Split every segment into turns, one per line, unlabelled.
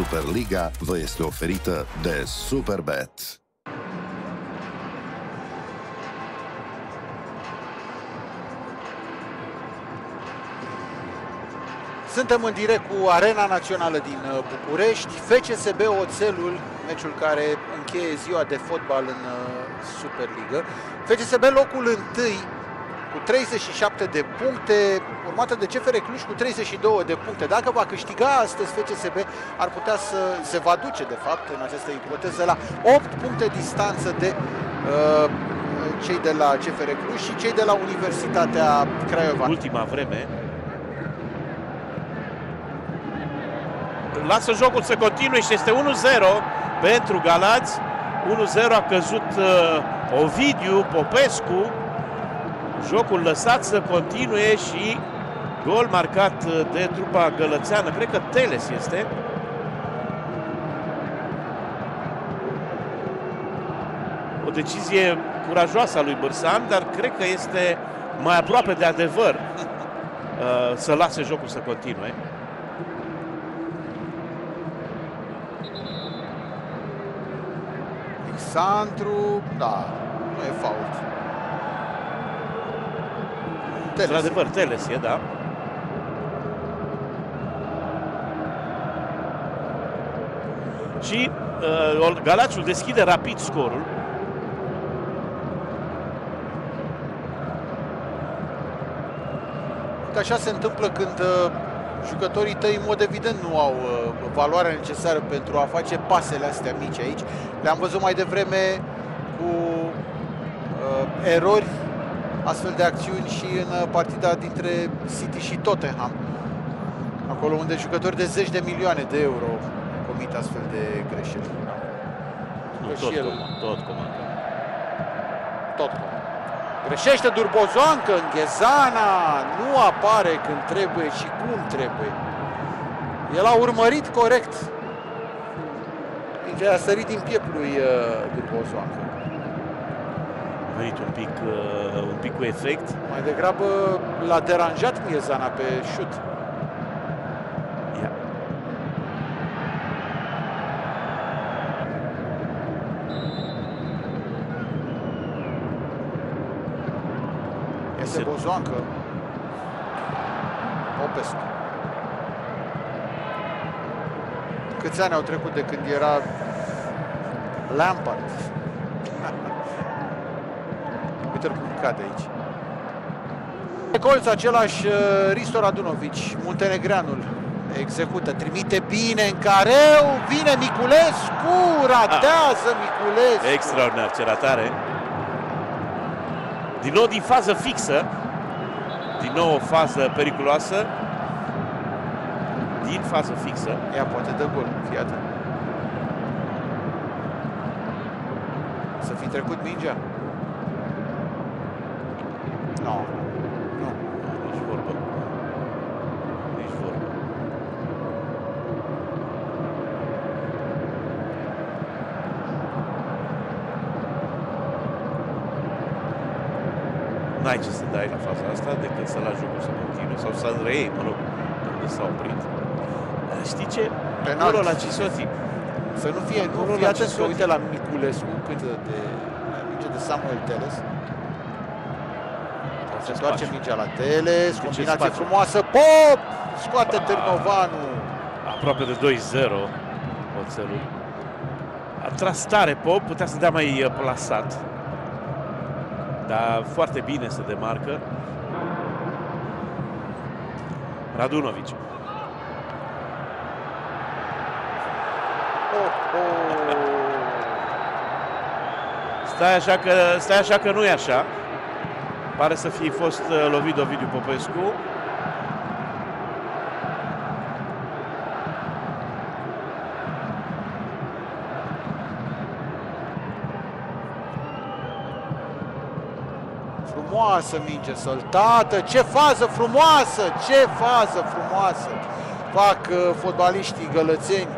Superliga vă este oferită de Superbet.
Suntem în direct cu Arena Națională din uh, București, FCSB Oțelul, meciul care încheie ziua de fotbal în uh, Superliga. FCSB locul întâi cu 37 de puncte, urmată de CFR Cluj cu 32 de puncte. Dacă va câștiga astăzi FCSB, ar putea să se va duce, de fapt, în această ipoteză, la 8 puncte distanță de uh, cei de la CFR Cluj și cei de la Universitatea Craiova.
Ultima vreme, lasă jocul să continue și este 1-0 pentru Galați. 1-0 a căzut uh, Ovidiu Popescu. Jocul lăsat să continue și gol marcat uh, de trupa gălățeană. Cred că Teles este. O decizie curajoasă a lui Bărsan, dar cred că este mai aproape de adevăr uh, să lase jocul să continue.
Alexandru, da, nu e fault. Teles.
Într-adevăr, Teles e, da. Și uh, Galațiul deschide rapid scorul.
Uite, așa se întâmplă când uh, jucătorii tăi, în mod evident, nu au uh, valoarea necesară pentru a face pasele astea mici aici. Le-am văzut mai devreme cu uh, erori, astfel de acțiuni și în uh, partida dintre City și Tottenham. Acolo unde jucători de zeci de milioane de euro comit astfel de greșeli.
Nu,
Că
tot,
și el-
comand, tot comandă.
Tot. Greșește Durbozoancă, Înghezana nu apare când trebuie și cum trebuie. El a urmărit corect. Mingea a sărit din pieptul lui uh, Durbozoancă.
A venit un pic, uh, un pic cu efect.
Mai degrabă l-a deranjat Miezana pe șut.
Ia.
Este
Se-
Bozoancă. Popescu. Câți ani au trecut de când era Lampard? Uite-l cum cade aici. Pe colț același uh, Risto Radunovici, muntenegreanul. Execută, trimite bine în careu, vine Miculescu, ratează Miculescu.
Extraordinar, ce ratare. Din nou din fază fixă. Din nou o fază periculoasă. Din fază fixă.
Ea poate dă gol, fii atent. Să fi trecut mingea? Nu. Nu.
Nici vorbă. Nici vorbă. N-ai ce să dai la faza asta decât să lași jocul să continue sau să-l reiei, mă rog, de unde s-a oprit. Dar Știi ce?
Penalti.
Golul la Cisotti.
Să nu fie, nu
Golul
fii
la
atent că
Cisotti.
uite la Miculescu cât de minge de Samuel Teles. Se întoarce
spațiu.
mingea la Teles,
ce
combinație
spațiu.
frumoasă, Pop! Scoate Târnovanu.
Aproape de 2-0 oțelul. A tras tare Pop, putea să dea mai uh, plasat. Dar foarte bine se demarcă. Radunovici.
Oh, oh.
Stai așa că, stai așa că nu e așa. Pare să fi fost uh, lovit Ovidiu Popescu.
Frumoasă minge săltată, ce fază frumoasă, ce fază frumoasă fac uh, fotbaliștii gălățeni.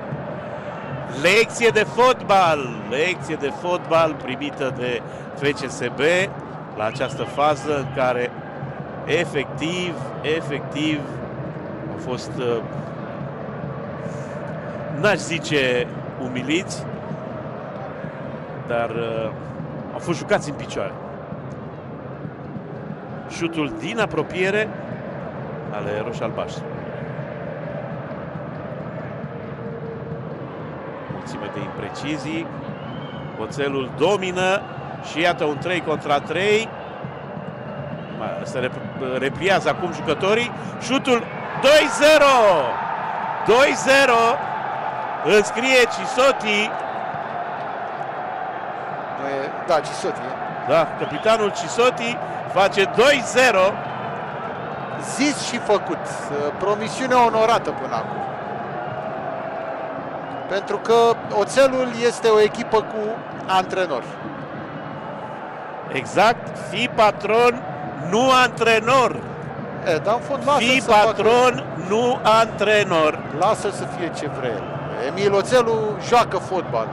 Lecție de fotbal, lecție de fotbal primită de FCSB la această fază în care efectiv, efectiv a fost uh, n-aș zice umiliți, dar uh, au fost jucați în picioare. Șutul din apropiere ale roșalbaștri. Mulțime de imprecizii. Oțelul domină și iată un 3 contra 3. Se repliază acum jucătorii. Șutul 2-0! 2-0! Înscrie Cisoti.
Da, Cisoti.
Da, capitanul Cisoti face 2-0.
Zis și făcut. Promisiune onorată până acum. Pentru că Oțelul este o echipă cu antrenor.
Exact, fi patron, nu antrenor.
E, dar în fond lasă
Fi
să
patron,
facă...
nu antrenor.
Lasă să fie ce vrea el. Emil Oțelu joacă fotbal.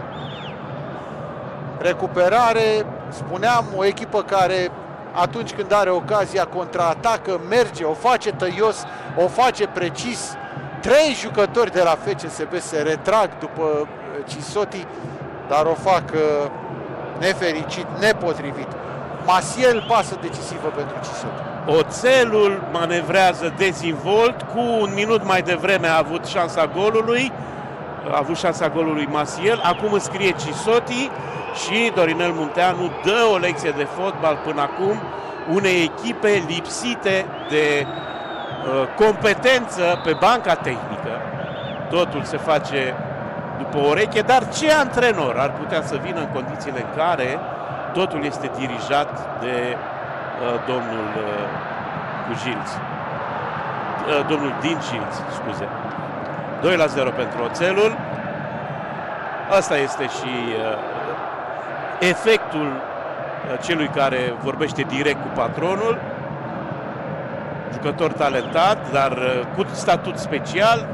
Recuperare, spuneam, o echipă care atunci când are ocazia contraatacă, merge, o face tăios, o face precis. Trei jucători de la FCSB se retrag după uh, Cisoti, dar o fac uh, nefericit, nepotrivit. Masiel pasă decisivă pentru Cisoti.
Oțelul manevrează dezinvolt, cu un minut mai devreme a avut șansa golului, a avut șansa golului Masiel, acum înscrie Cisoti și Dorinel Munteanu dă o lecție de fotbal până acum unei echipe lipsite de uh, competență pe banca tehnică. Totul se face după o ureche, dar ce antrenor ar putea să vină în condițiile în care totul este dirijat de uh, domnul uh, Gujilț. Uh, domnul Din Gilț, scuze. 2 la 0 pentru Oțelul. Asta este și uh, efectul uh, celui care vorbește direct cu patronul. Jucător talentat, dar uh, cu statut special.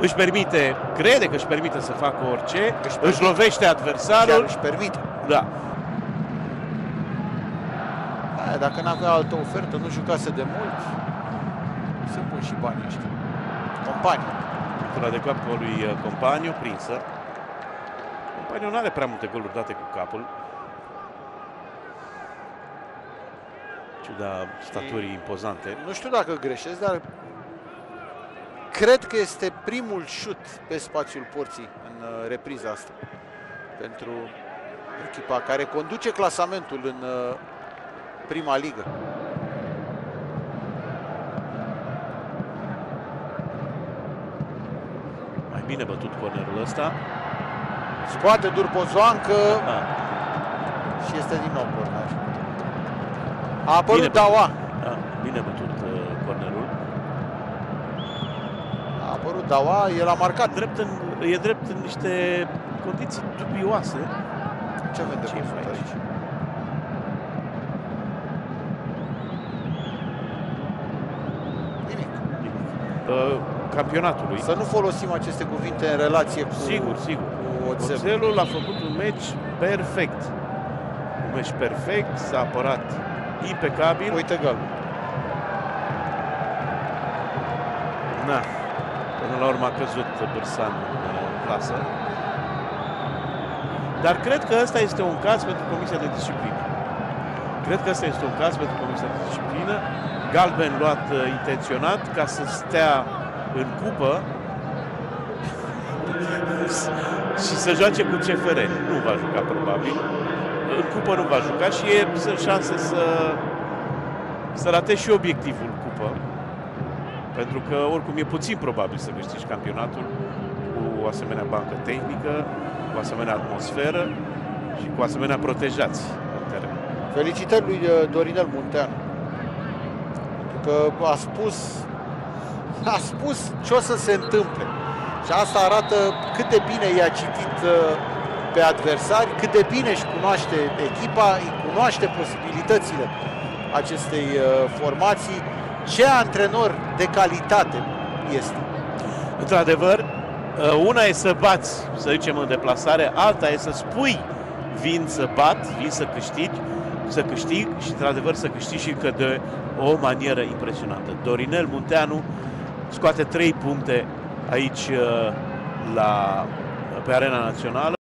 Își permite, crede că își permite să facă orice, își, își lovește adversarul.
Chiar își permite.
Da.
Aia, dacă n-avea altă ofertă, nu jucase de mult, se pun și banii ăștia. Companie.
Până de cap lui uh, Companiu, prinsă. Companiu nu are prea multe goluri date cu capul. Ciuda staturii impozante.
Nu știu dacă greșesc, dar cred că este primul șut pe spațiul porții în uh, repriza asta. Pentru echipa care conduce clasamentul în uh, prima ligă.
Mai bine bătut cornerul ăsta.
Scoate Durpozoancă
Da.
și este din nou corner. A apărut
Bine
Daua.
Da, bine bătut uh, cornerul.
A apărut Daua, el a marcat.
Drept în, e drept în niște condiții dubioase.
Ce avem de
Ce-i
văzut
aici?
aici?
Uh, campionatului.
Să nu folosim aceste cuvinte în relație cu,
Sigur, sigur.
cu Oțelul.
Oțelul a făcut un meci perfect. Un meci perfect, s-a apărat impecabil.
Uite gal.
Na, până la urmă a căzut Bârsan în uh, plasă. Dar cred că ăsta este un caz pentru Comisia de Disciplină. Cred că ăsta este un caz pentru Comisia de Disciplină. Galben luat uh, intenționat ca să stea în cupă și să joace cu CFR. Nu va juca probabil. În cupă nu va juca și e sunt șanse să, să rate și obiectivul cupă. Pentru că oricum e puțin probabil să câștigi campionatul cu o asemenea bancă tehnică, cu asemenea atmosferă și cu asemenea protejați în teren.
Felicitări lui uh, Dorinel Munteanu. Pentru că a spus a spus ce o să se întâmple. Și asta arată cât de bine i-a citit uh, pe adversari, cât de bine își cunoaște echipa, îi cunoaște posibilitățile acestei uh, formații. Ce antrenor de calitate este.
Într-adevăr, uh, una e să bați, să zicem, în deplasare, alta e să spui vin să bat, vin să câștigi, să câștig și, într-adevăr, să câștigi și că de o manieră impresionantă. Dorinel Munteanu scoate trei puncte aici uh, la, pe arena națională.